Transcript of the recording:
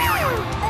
You're